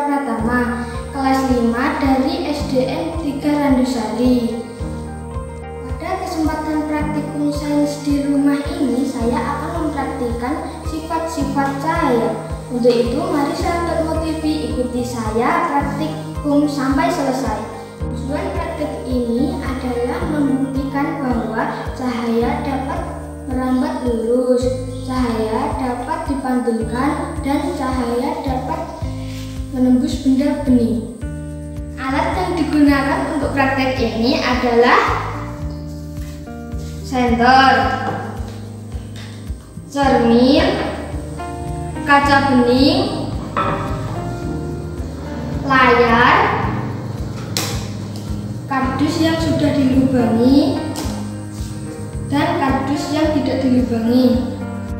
Putra Pratama, kelas 5 dari SDN 3 Randusari. Pada kesempatan praktikum sains di rumah ini, saya akan mempraktikkan sifat-sifat cahaya. Untuk itu, mari sahabat MoTV ikuti saya praktikum sampai selesai. Tujuan praktik ini adalah membuktikan bahwa cahaya dapat merambat lurus, cahaya dapat dipantulkan, dan cahaya dapat menembus benda bening. Alat yang digunakan untuk praktek ini adalah senter, cermin, kaca bening, layar, kardus yang sudah dilubangi, dan kardus yang tidak dilubangi.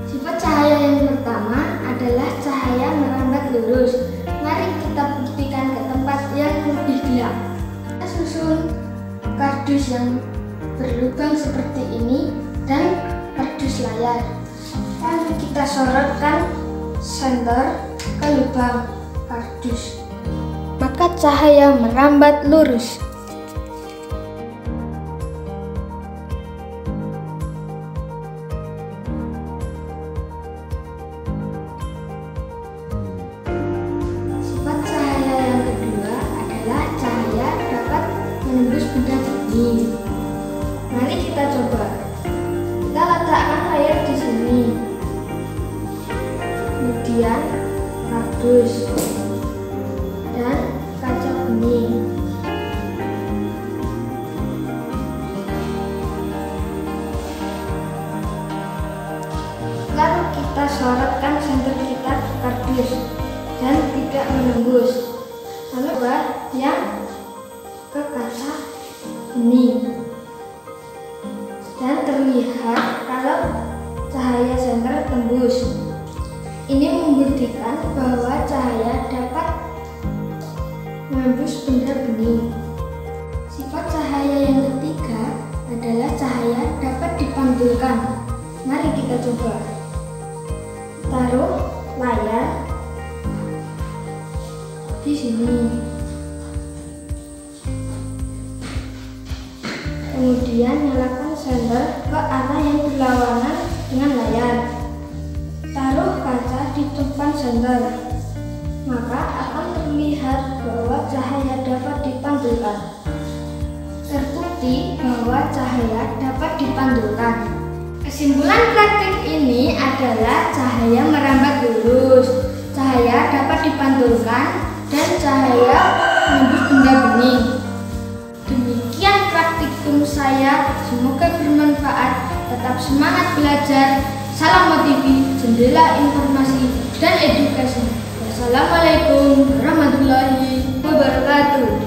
Sifat cahaya yang pertama adalah cahaya merambat lurus. Kardus yang berlubang seperti ini dan kardus layar. Lalu kita sorotkan senter ke lubang kardus. Maka cahaya merambat lurus. Kemudian kardus dan kaca bening. Lalu kita sorotkan senter kita ke kardus dan tidak menembus. Lalu buat yang ke kaca bening dan terlihat kalau cahaya senter tembus. Ini membuktikan bahwa cahaya dapat menembus benda bening. Sifat cahaya yang ketiga adalah cahaya dapat dipantulkan. Mari kita coba. Taruh layar di sini. Kemudian nyalakan senter ke arah yang berlawanan dengan layar. Di depan senter. Maka akan terlihat bahwa cahaya dapat dipantulkan. Terbukti bahwa cahaya dapat dipantulkan. Kesimpulan praktik ini adalah cahaya merambat lurus, cahaya dapat dipantulkan, dan cahaya menembus benda bening. Demikian praktikum saya, semoga bermanfaat. Tetap semangat belajar. Salam motivi, jendela informasi dan edukasi. Wassalamualaikum warahmatullahi wabarakatuh.